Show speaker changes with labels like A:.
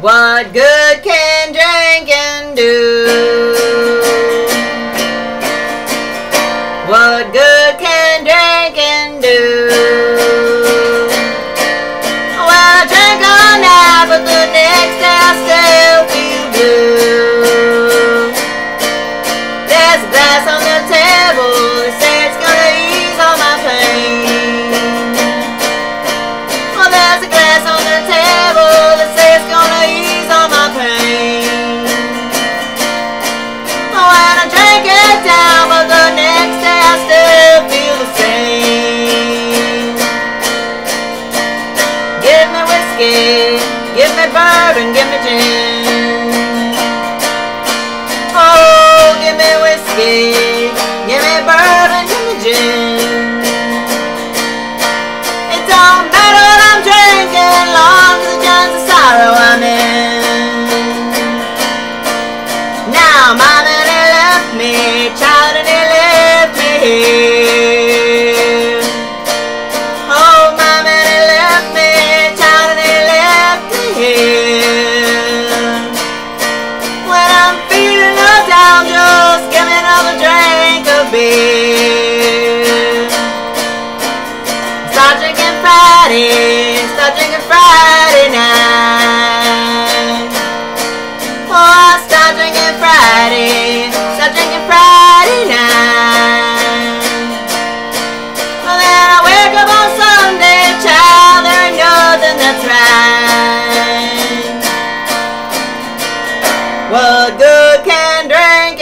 A: What good can drinking do? What good can drinking do? Whiskey, give me bourbon, give me gin. Oh, give me whiskey, give me bourbon, give me gin. It don't matter what I'm drinking, long as the sorrow I'm in. Now, and he left me, child and left me drink. Start drinking Friday, start drinking Friday night. Oh, start drinking Friday, start drinking Friday night. Well, then I wake up on Sunday, child, there ain't nothing that's right. What good can drinking